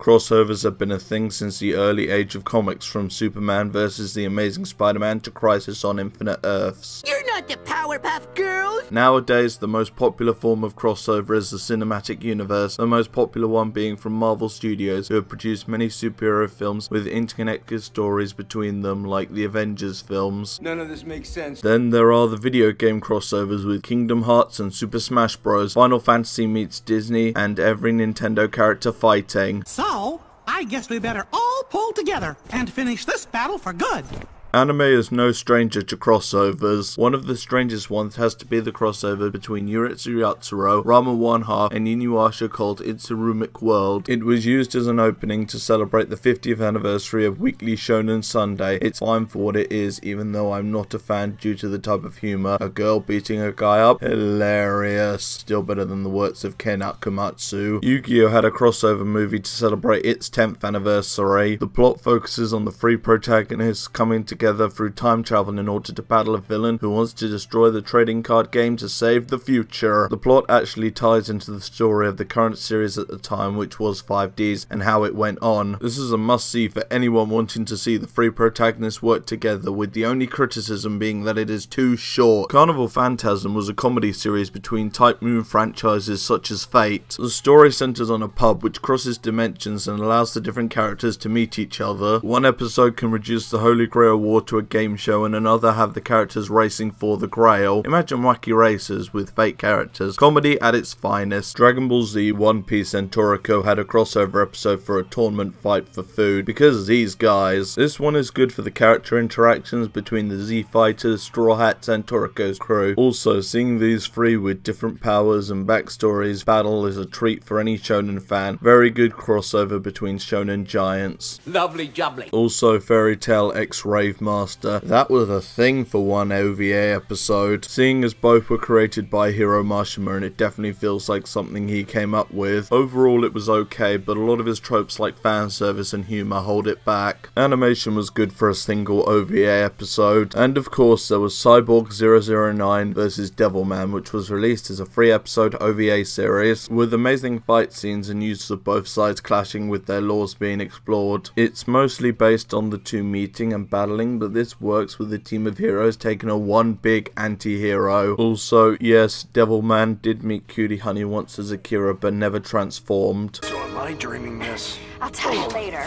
Crossovers have been a thing since the early age of comics, from Superman vs. the Amazing Spider-Man to Crisis on Infinite Earths. Not the Powerpuff Girls! Nowadays, the most popular form of crossover is the cinematic universe, the most popular one being from Marvel Studios, who have produced many superhero films with interconnected stories between them, like the Avengers films. None of this makes sense. Then there are the video game crossovers with Kingdom Hearts and Super Smash Bros, Final Fantasy meets Disney, and every Nintendo character fighting. So, I guess we better all pull together and finish this battle for good. Anime is no stranger to crossovers. One of the strangest ones has to be the crossover between Urusei Yatsura, Ranma 1 Half, and Inuyasha called It's Rumic World. It was used as an opening to celebrate the 50th anniversary of Weekly Shonen Sunday. It's fine for what it is, even though I'm not a fan due to the type of humor. A girl beating a guy up? Hilarious. Still better than the works of Ken Akamatsu. Yu-Gi-Oh! had a crossover movie to celebrate its 10th anniversary. The plot focuses on the three protagonists coming together together through time travel in order to battle a villain who wants to destroy the trading card game to save the future. The plot actually ties into the story of the current series at the time, which was 5Ds, and how it went on. This is a must see for anyone wanting to see the three protagonists work together, with the only criticism being that it is too short. Carnival Phantasm was a comedy series between Type Moon franchises such as Fate. The story centers on a pub which crosses dimensions and allows the different characters to meet each other. One episode can reduce the Holy Grail War to a game show and another have the characters racing for the grail. Imagine wacky races with fake characters. Comedy at its finest. Dragon Ball Z, One Piece and Toriko had a crossover episode for a tournament fight for food because these guys. This one is good for the character interactions between the Z Fighters, Straw Hats and Toriko's crew. Also, seeing these three with different powers and backstories battle is a treat for any shonen fan. Very good crossover between shonen giants. Lovely jubbly. Also, Fairy Tail X Master. That was a thing for one OVA episode. Seeing as both were created by Hiro Mashima and it definitely feels like something he came up with. Overall it was okay, but a lot of his tropes like fan service and humour hold it back. Animation was good for a single OVA episode. And of course there was Cyborg 009 vs Devilman which was released as a free episode OVA series with amazing fight scenes and use of both sides clashing with their laws being explored. It's mostly based on the two meeting and battling but this works with a team of heroes taking a one big anti-hero. Also, yes, Devilman did meet Cutie Honey once as Akira, but never transformed. So am I dreaming this? I'll tell you later.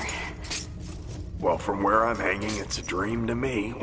Well, from where I'm hanging, it's a dream to me.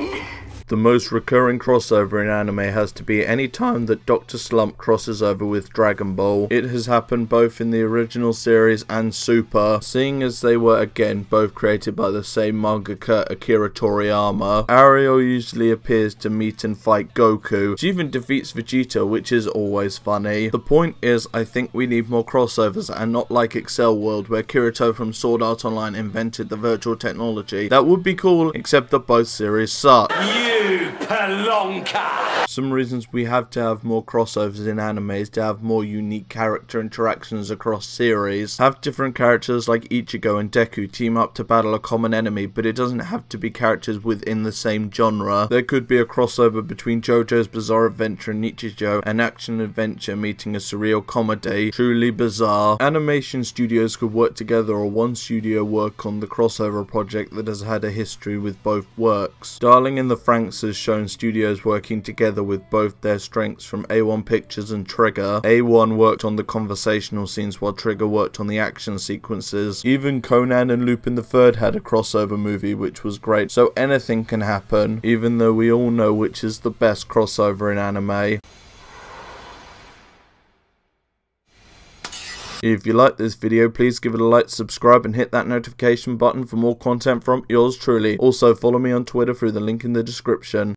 The most recurring crossover in anime has to be any time that Dr. Slump crosses over with Dragon Ball. It has happened both in the original series and Super, seeing as they were again both created by the same mangaka Akira Toriyama. Arale usually appears to meet and fight Goku. She even defeats Vegeta, which is always funny. The point is, I think we need more crossovers and not like Accel World where Kirito from Sword Art Online invented the virtual technology. That would be cool, except that both series suck. You pelonka! Some reasons we have to have more crossovers in anime is to have more unique character interactions across series. Have different characters like Ichigo and Deku team up to battle a common enemy, but it doesn't have to be characters within the same genre. There could be a crossover between JoJo's Bizarre Adventure and Nichijou, an action adventure meeting a surreal comedy. Truly bizarre. Animation studios could work together or one studio work on the crossover project that has had a history with both works. Darling in the Franxx has shown studios working together with both their strengths from A1 Pictures and Trigger. A1 worked on the conversational scenes while Trigger worked on the action sequences. Even Conan and Lupin Third had a crossover movie which was great, so anything can happen, even though we all know which is the best crossover in anime. If you like this video, please give it a like, subscribe and hit that notification button for more content from yours truly. Also follow me on Twitter through the link in the description.